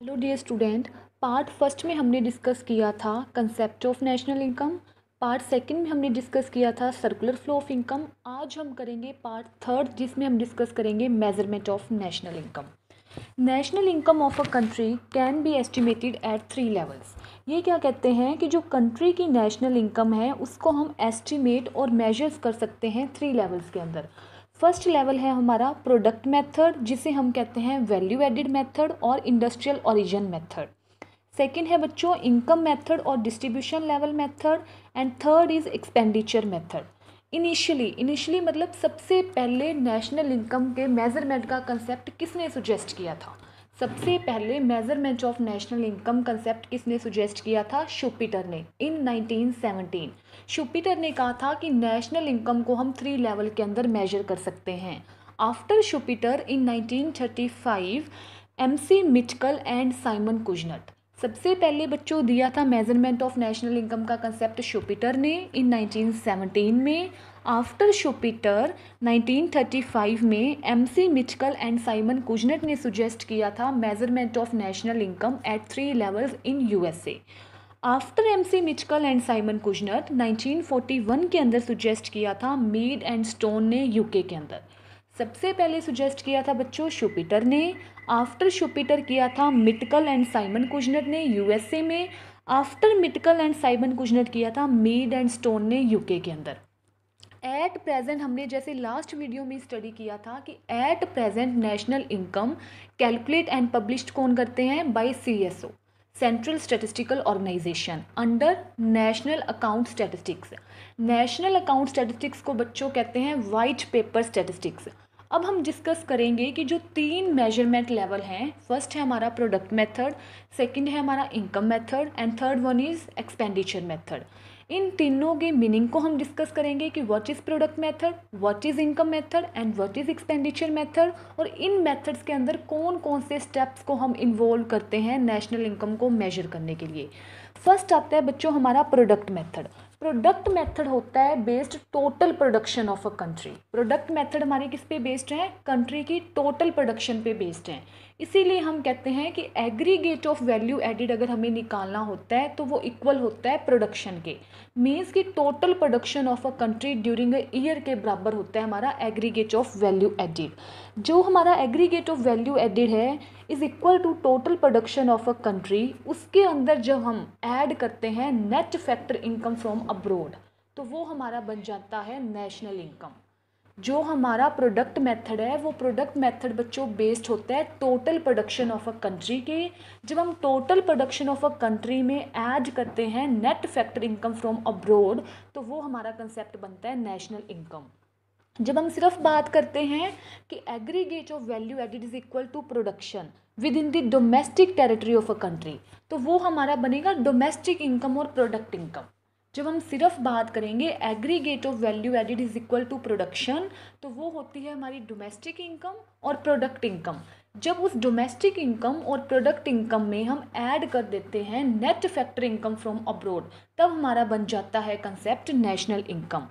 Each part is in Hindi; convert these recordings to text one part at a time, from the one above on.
Hello dear student, part first में हमने डिस्कस किया था concept of national income part second में हमने डिस्कस किया था सर्कुलर फ्लो ऑफ़ इनकम आज हम करेंगे पार्ट थर्ड जिसमें हम डिस्कस करेंगे measurement of national income national income of a country can be estimated at three levels ये क्या कहते हैं कि जो कंट्री की नेशनल इनकम है, उसको हम एस्टिमेट और मेजर्स कर सकते हैं थ्री लेवल्स के अंदर. फ़र्स्ट लेवल है हमारा प्रोडक्ट मेथड, जिसे हम कहते हैं वैल्यू एडिड मेथड और इंडस्ट्रियल ओरिजिन मेथड। सेकंड है बच्चों इनकम मेथड और distribution level method and third is expenditure method. Initially initially मतलब सबसे पहले नेशनल इनकम के मेज़रमेंट का कंसेप्ट किसने सुजेस्ट किया था? सबसे पहले measurement of national income concept किसने सुजेस्ट किया था? शुपिटर ने इन 1917 शुपिटर ने कहा था कि नेशनल इनकम को हम थ्री लेवल के अंदर मेजर कर सकते हैं। After Schumpeter in 1935 MC Mitchell and Simon Kuznets सबसे पहले बच्चों दिया था मेज़रमेंट ऑफ़ नेशनल इनकम का कंसेप्ट शुपिटर ने इन 1917 में। आफ्टर शुपिटर 1935 में MC Mitchell and Simon Kuznets ने सुजेस्ट किया था measurement of national income at three levels in USA after MC Mitchell and Simon Kuznets 1941 के अंदर सुजेस्ट किया था मीड एंड स्टोन ने यूके के अंदर. सबसे पहले सुजेस्ट किया था बच्चों शुपिटर ने. आफ्टर शुपिटर किया था मिटकल एंड साइमन कुजनट ने यूएसए में. After Mitchell and Simon Kuznets किया था मीड एंड स्टोन ने यूके के अंदर. एट प्रेजेंट हमने जैसे लास्ट वीडियो में स्टडी किया था कि at present national income calculate and published कौन करते हैं? By CSO central statistical organisation under national account statistics national account statistics को बच्चों कहते हैं वाइट पेपर स्टेटिस्टिक्स अब हम डिस्कस करेंगे कि जो तीन मेज़रमेंट लेवल हैं फ़र्स्ट है हमारा प्रोडक्ट मेथड सेकंड है हमारा income method and third one is expenditure method इन तीनों के मीनिंग को हम डिस्कस करेंगे कि what is product method what is income method and what is expenditure method और इन मेथड्स के अंदर कौन कौन से स्टेप्स को हम इन्वॉल्व करते हैं नेशनल इनकम को मेजर करने के लिए। फ़र्स्ट आता है बच्चों हमारा प्रोडक्ट मेथड प्रोडक्ट मेथड होता है based total production of a country product method हमारे किस पे बेस्ड है? कंट्री की टोटल प्रोडक्शन पे बेस्ड है। इसीलिए हम कहते हैं कि एग्रीगेट ऑफ़ वैल्यू एडिड अगर हमें निकालना होता है तो वो इक्वल होता है प्रोडक्शन के। मीन्स कि total production of a country during a year के बराबर होता है हमारा एग्रीगेट ऑफ़ वैल्यू एडिड जो हमारा एग्रीगेट ऑफ़ वैल्यू एडिड है is equal to total production of a country उसके अंदर जब हम ऐड करते हैं net factor income from abroad तो वो हमारा बन जाता है नेशनल इनकम जो हमारा प्रोडक्ट मेथड है, वो प्रोडक्ट मेथड बच्चों बेस्ड होता है total production of a country के। जब हम total production of a country में ऐड करते हैं net factor income from abroad तो वो हमारा कंसेप्ट बनता है नेशनल इनकम जब हम सिर्फ़ बात करते हैं कि aggregate of value added is equal to production within the domestic territory of a country तो वो हमारा बनेगा डोमेस्टिक इनकम और प्रोडक्ट इनकम जब हम सिर्फ़ बात करेंगे aggregate of value added is equal to production तो वो होती है हमारी डोमेस्टिक इनकम और प्रोडक्ट इनकम जब उस डोमेस्टिक इनकम और प्रोडक्ट इनकम में हम ऐड कर देते हैं net factor income from abroad तब हमारा बन जाता है कंसेप्ट नेशनल इनकम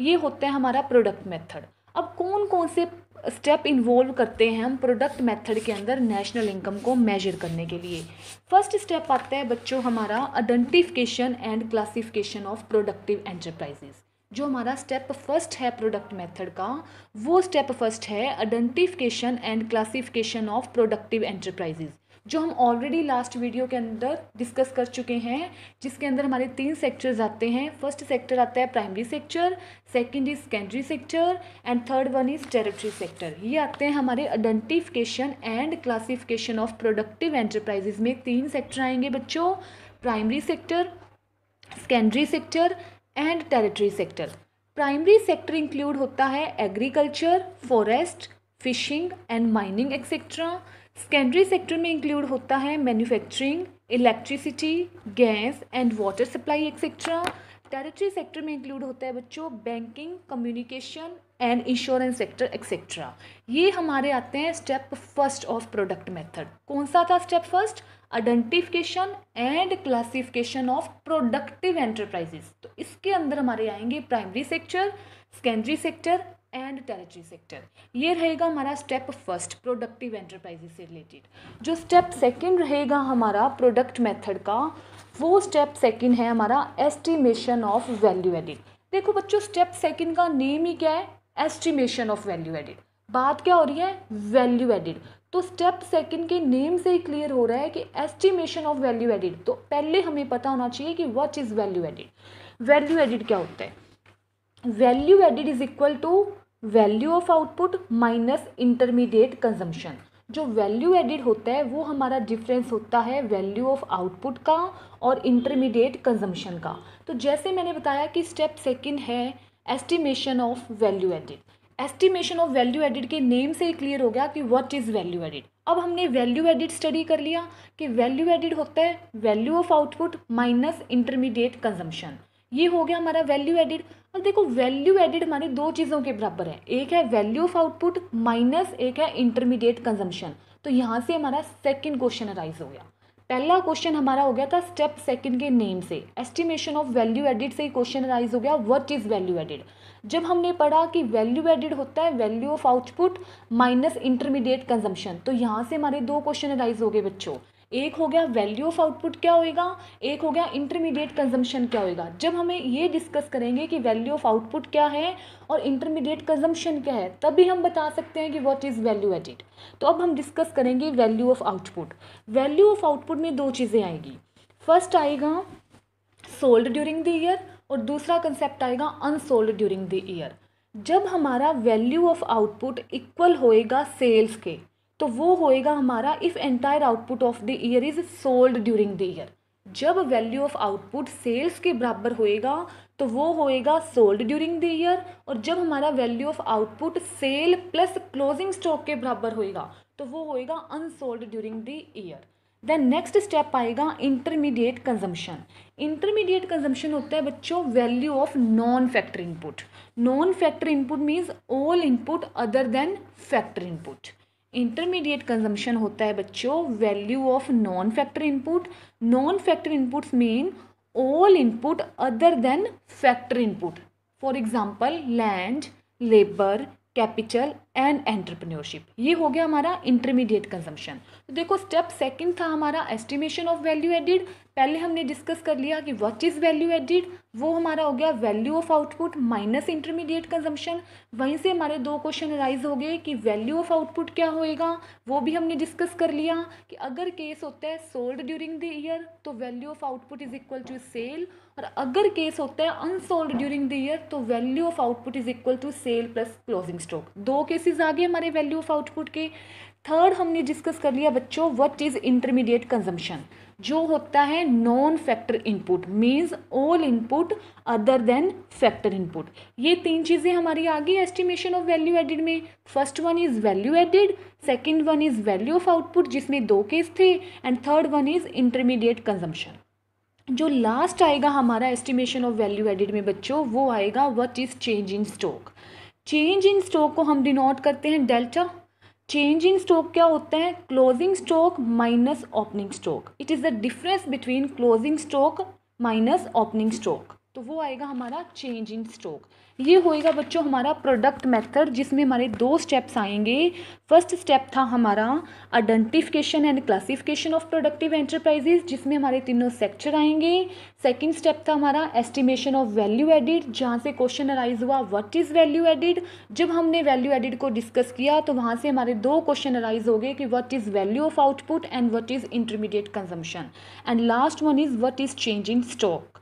ये होता है हमारा प्रोडक्ट मेथड अब कौन कौन से स्टेप इन्वॉल्व करते हैं हम प्रोडक्ट मेथड के अंदर नेशनल इनकम को मेजर करने के लिए? फ़र्स्ट स्टेप आता है बच्चों, हमारा identification and classification of productive enterprises जो हमारा स्टेप फ़र्स्ट है प्रोडक्ट मेथड का, वो स्टेप फ़र्स्ट है identification and classification of productive enterprises जो हम ऑलरेडी लास्ट वीडियो के अंदर डिस्कस कर चुके हैं, जिसके अंदर हमारे तीन सेक्टर्स आते हैं। फ़र्स्ट सेक्टर आता है primary sector second is secondary sector and third one is territory sector ये आते हैं हमारे identification and classification of productive enterprises में। तीन सेक्टर आएँगे बच्चों primary sector secondary sector and territory sector primary sector include होता है agriculture forest fishing and mining etcetera secondary sector में इंक्लूड होता है manufacturing electricity gas and water supply etcetera territory sector में इंक्लूड होता है बच्चों banking communication and insurance sector etcetera ये हमारे आते हैं step first of product method कौन सा था step first identification and classification of productive enterprises तो इसके अंदर हमारे आएँगे primary sector secondary sector and territory sector ये रहेगा हमारा स्टेप फ़र्स्ट प्रोडक्टिव एंटरप्राइजेस से रिलेटेड जो स्टेप सेकंड रहेगा हमारा प्रोडक्ट मेथड का, वो स्टेप सेकंड है हमारा एस्टिमेशन ऑफ़ वैल्यू एडिड देखो बच्चों स्टेप सेकंड का नेम ही क्या है? एस्टिमेशन ऑफ़ वैल्यू एडिड बात क्या हो रही है? वैल्यू एडिड तो स्टेप सेकंड के नेम से ही क्लियर हो रहा है कि एस्टिमेशन ऑफ़ वैल्यू एडिड तो पहले हमें पता होना चाहिए कि what is value added value added क्या होता है? Value added is equal to value of output minus intermediate consumption जो वैल्यू एडिड होता है, वो हमारा डिफरेंस होता है वैल्यू ऑफ़ आउटपुट का और इंटरमीडिएट कंजम्पशन का। तो जैसे मैंने बताया कि स्टेप सेकंड है estimation of value added estimation of value added के नेम से ही क्लियर हो गया कि व्हाट इज़ वैल्यू एडिड अब हमने वैल्यू एडिड स्टडी कर लिया कि वैल्यू एडिड होता है value of output minus intermediate consumption ये हो गया हमारा वैल्यू एडिड और देखो वैल्यू एडिड हमारे दो चीज़ों के बराबर है। एक है वैल्यू ऑफ़ आउटपुट माइनस एक है इंटरमीडिएट कंजम्पशन तो यहाँ से हमारा सेकेंड क्वेश्चन अराइज हो गया। पहला क्वेश्चन हमारा हो गया था स्टेप सेकंड के नेम से। एस्टिमेशन ऑफ़ वैल्यू एडिड से ही क्वेश्चन राइज हो गया व्हाट इज़ वैल्यू एडिड जब हमने पढ़ा कि वैल्यू एडिड होता है value of output minus intermediate consumption तो यहाँ से हमारे दो क्वेश्चन राइज हो गए बच्चों। एक हो गया वैल्यू ऑफ़ आउटपुट क्या होएगा? एक हो गया इंटरमीडिएट कंजम्पशन क्या होएगा? जब हमें ये डिस्कस करेंगे कि वैल्यू ऑफ़ आउटपुट क्या है और इंटरमीडिएट कंजम्पशन क्या है, तभी हम बता सकते हैं कि व्हाट इज़ वैल्यू एडिड तो अब हम डिस्कस करेंगे value of output value of output में दो चीज़ें आएगी. फ़र्स्ट आएगा सोल्ड ड्यूरिंग द ईयर और दूसरा कंसेप्ट आएगा अनसोल्ड ड्यूरिंग द ईयर जब हमारा वैल्यू ऑफ़ आउटपुट इक्वल होएगा सेल्स के तो वो होएगा हमारा if entire output of the year is sold during the year जब वैल्यू ऑफ़ आउटपुट सेल्स के बराबर होएगा तो वो होएगा सोल्ड ड्यूरिंग द ईयर और जब हमारा value of output sale plus closing stock के बराबर होएगा तो वो होएगा unsold during the year then next step आएगा इंटरमीडिएट कंजम्पशन इंटरमीडिएट कंजम्पशन होता है बच्चों value of non factor input non factor input means all input other than factor input intermediate consumption होता है बच्चों value of non factor input non factor inputs mean all input other than factor input for example land labour capital and entrepreneurship ये हो गया हमारा इंटरमीडिएट कंजम्पशन तो देखो स्टेप सेकंड था हमारा एस्टिमेशन ऑफ़ वैल्यू एडिड पहले हमने डिस्कस कर लिया कि व्हाट इज़ वैल्यू एडिड वो हमारा हो गया value of output minus intermediate consumption वहीं से हमारे दो क्वेश्चन राइज हो गए कि वैल्यू ऑफ़ आउटपुट क्या होएगा? वो भी हमने डिस्कस कर लिया कि अगर केस होता है सोल्ड ड्यूरिंग द ईयर तो value of output is equal to sale और अगर केस होता है अनसोल्ड ड्यूरिंग द ईयर तो value of output is equal to sale plus closing stock दो केसेस आ गए हमारे वैल्यू ऑफ़ आउटपुट के। थर्ड हमने डिस्कस कर लिया बच्चों व्हाट इज़ इंटरमीडिएट कंजम्पशन जो होता है non factor input means all input other than factor input ये तीन चीज़ें हमारी आ गई एस्टिमेशन ऑफ़ वैल्यू एडिड में. First one is value added second one is value of output जिसमें दो केस थे and third one is intermediate consumption जो लास्ट आएगा हमारा एस्टिमेशन ऑफ़ वैल्यू एडिड में बच्चों, वो आएगा what is change in stock change in stock को हम डिनोट करते हैं डेल्टा चेंज इन स्टॉक क्या होते हैं? Closing stock minus opening stock it is the difference between closing stock minus opening stock तो वो आएगा हमारा चेंज इन स्टॉक ये होएगा बच्चों हमारा प्रोडक्ट मेथड जिसमें हमारे दो स्टेप्स आएँगे. फ़र्स्ट स्टेप था हमारा identification and classification of productive enterprises जिसमें हमारे तीनों सेक्टर आएँगे. सेकंड स्टेप था हमारा एस्टिमेशन ऑफ़ वैल्यू एडिड जहाँ से क्वेश्चन अराइज हुआ व्हाट इज़ वैल्यू एडिड जब हमने वैल्यू एडिड को डिस्कस किया तो वहाँ से हमारे दो क्वेश्चन अराइज हो गए कि what is value of output and what is intermediate consumption and last one is what is change in stock